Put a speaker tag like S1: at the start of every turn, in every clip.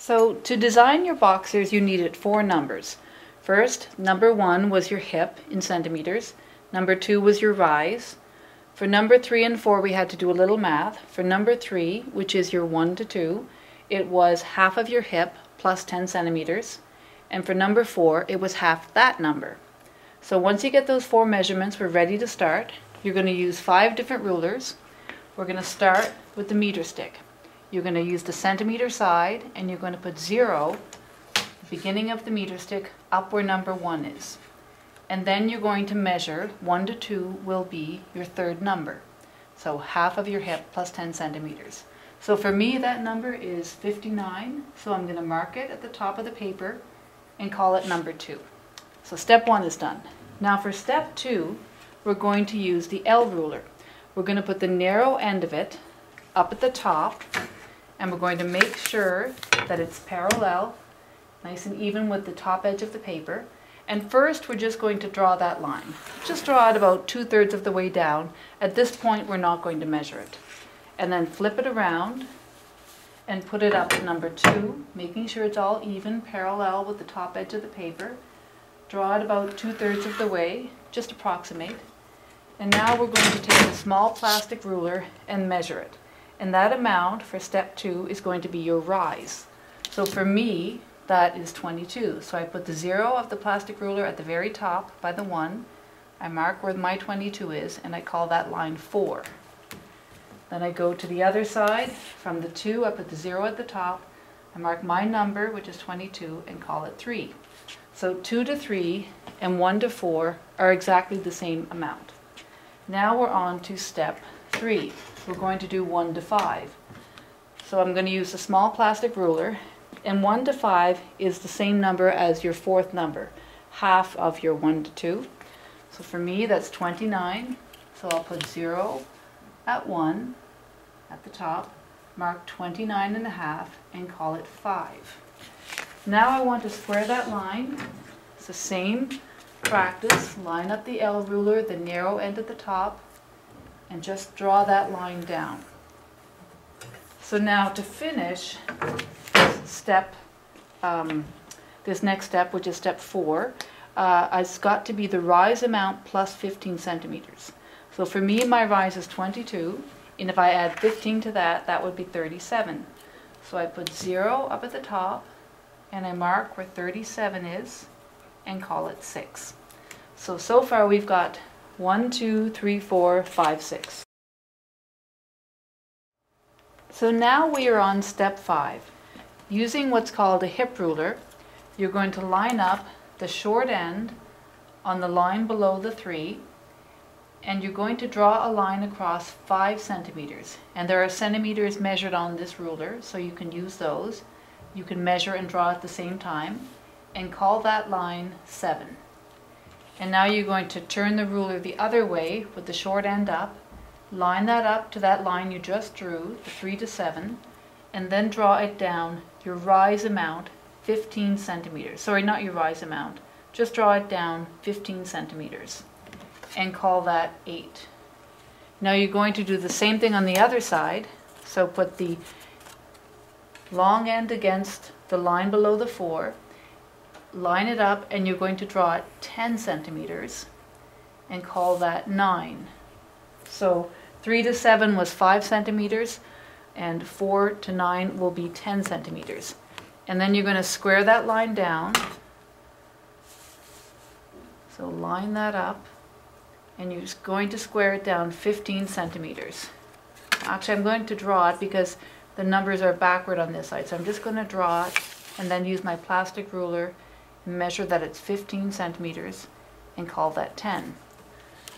S1: So to design your boxers, you needed four numbers. First, number one was your hip in centimeters. Number two was your rise. For number three and four, we had to do a little math. For number three, which is your one to two, it was half of your hip plus 10 centimeters. And for number four, it was half that number. So once you get those four measurements, we're ready to start. You're going to use five different rulers. We're going to start with the meter stick. You're going to use the centimeter side and you're going to put zero, beginning of the meter stick, up where number one is. And then you're going to measure, one to two will be your third number. So half of your hip plus 10 centimeters. So for me that number is 59, so I'm going to mark it at the top of the paper and call it number two. So step one is done. Now for step two, we're going to use the L ruler. We're going to put the narrow end of it up at the top and we're going to make sure that it's parallel, nice and even with the top edge of the paper. And first we're just going to draw that line. Just draw it about two-thirds of the way down. At this point we're not going to measure it. And then flip it around and put it up at number two, making sure it's all even, parallel with the top edge of the paper. Draw it about two-thirds of the way, just approximate. And now we're going to take a small plastic ruler and measure it. And that amount for step two is going to be your rise. So for me, that is 22. So I put the zero of the plastic ruler at the very top by the one. I mark where my 22 is, and I call that line 4. Then I go to the other side. From the 2, I put the 0 at the top. I mark my number, which is 22, and call it 3. So 2 to 3 and 1 to 4 are exactly the same amount. Now we're on to step 3 we're going to do 1 to 5. So I'm going to use a small plastic ruler, and 1 to 5 is the same number as your fourth number, half of your 1 to 2. So for me, that's 29. So I'll put 0 at 1 at the top, mark 29 and a half, and call it 5. Now I want to square that line. It's the same practice. Line up the L ruler, the narrow end at the top, and just draw that line down. So now to finish step, um, this next step, which is step four, uh, it's got to be the rise amount plus 15 centimeters. So for me, my rise is 22, and if I add 15 to that, that would be 37. So I put zero up at the top, and I mark where 37 is, and call it 6. So, so far we've got one, two, three, four, five, six. So now we are on step five. Using what's called a hip ruler, you're going to line up the short end on the line below the three, and you're going to draw a line across five centimeters. And there are centimeters measured on this ruler, so you can use those. You can measure and draw at the same time, and call that line seven. And now you're going to turn the ruler the other way with the short end up, line that up to that line you just drew, the 3 to 7, and then draw it down your rise amount 15 centimeters. Sorry, not your rise amount. Just draw it down 15 centimeters and call that 8. Now you're going to do the same thing on the other side. So put the long end against the line below the 4 line it up and you're going to draw it 10 centimeters and call that 9. So 3 to 7 was 5 centimeters and 4 to 9 will be 10 centimeters. And then you're going to square that line down. So line that up and you're just going to square it down 15 centimeters. Actually, I'm going to draw it because the numbers are backward on this side. So I'm just going to draw it and then use my plastic ruler measure that it's 15 centimeters, and call that 10.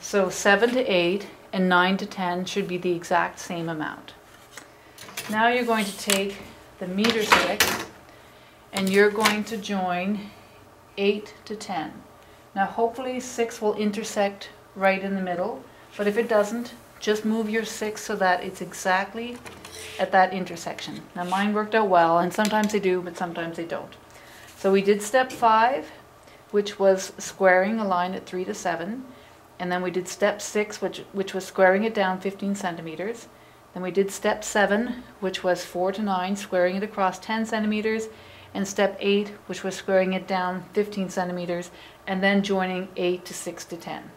S1: So 7 to 8 and 9 to 10 should be the exact same amount. Now you're going to take the meter stick and you're going to join 8 to 10. Now hopefully 6 will intersect right in the middle, but if it doesn't, just move your 6 so that it's exactly at that intersection. Now mine worked out well, and sometimes they do, but sometimes they don't. So we did step five, which was squaring a line at three to seven. And then we did step six, which, which was squaring it down 15 centimeters. Then we did step seven, which was four to nine, squaring it across 10 centimeters, and step eight, which was squaring it down 15 centimeters, and then joining eight to six to 10.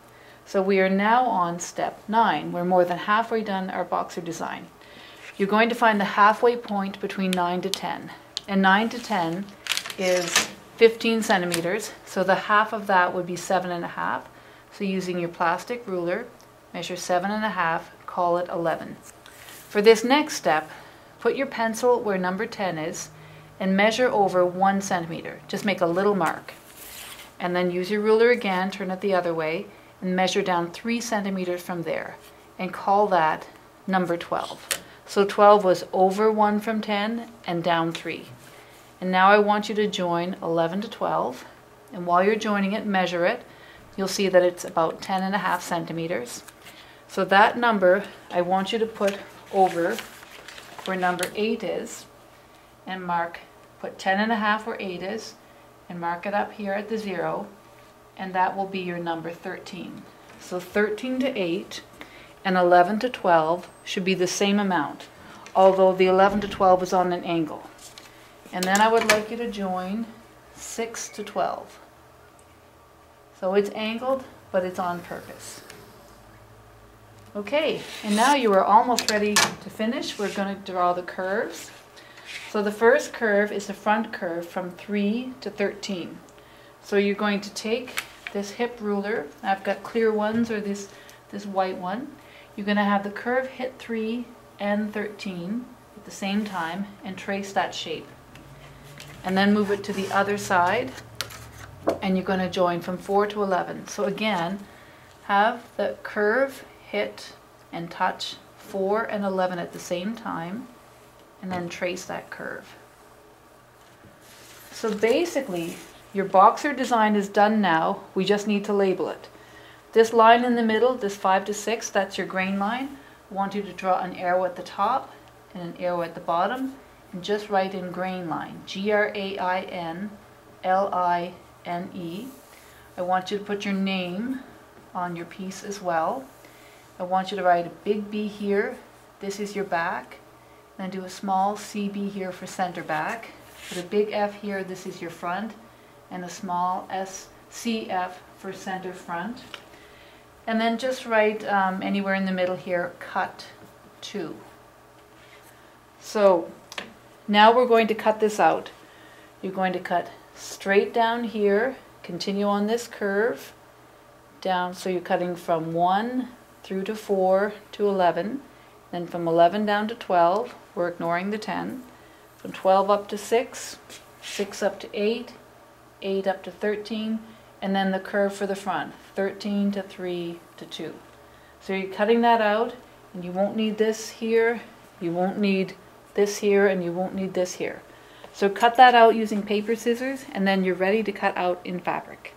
S1: So we are now on step nine. We're more than halfway done our boxer design. You're going to find the halfway point between nine to 10. And nine to 10 is 15 centimeters, so the half of that would be seven and a half. So using your plastic ruler, measure seven and a half, call it 11. For this next step, put your pencil where number 10 is and measure over one centimeter. Just make a little mark. And then use your ruler again, turn it the other way, and measure down three centimeters from there. And call that number 12. So 12 was over 1 from 10 and down 3. And now I want you to join 11 to 12. And while you're joining it, measure it. You'll see that it's about 10 and a half centimeters. So that number, I want you to put over where number 8 is and mark, put 10 and a half where 8 is and mark it up here at the 0 and that will be your number 13. So 13 to 8 and 11 to 12 should be the same amount, although the 11 to 12 is on an angle. And then I would like you to join 6 to 12. So it's angled, but it's on purpose. Okay, and now you are almost ready to finish. We're going to draw the curves. So the first curve is the front curve from 3 to 13. So you're going to take this hip ruler, I've got clear ones or this, this white one, you're going to have the curve hit 3 and 13 at the same time and trace that shape. And then move it to the other side and you're going to join from 4 to 11. So again, have the curve hit and touch 4 and 11 at the same time and then trace that curve. So basically, your boxer design is done now. We just need to label it. This line in the middle, this 5 to 6, that's your grain line. I want you to draw an arrow at the top and an arrow at the bottom just write in grain line, G-R-A-I-N-L-I-N-E. I want you to put your name on your piece as well. I want you to write a big B here. This is your back. Then do a small CB here for center back. Put a big F here, this is your front. And a small SCF for center front. And then just write um, anywhere in the middle here, cut 2. So now we're going to cut this out. You're going to cut straight down here, continue on this curve, down, so you're cutting from 1 through to 4 to 11, then from 11 down to 12, we're ignoring the 10, from 12 up to 6, 6 up to 8, 8 up to 13, and then the curve for the front, 13 to 3 to 2. So you're cutting that out, and you won't need this here, you won't need this here, and you won't need this here. So cut that out using paper scissors, and then you're ready to cut out in fabric.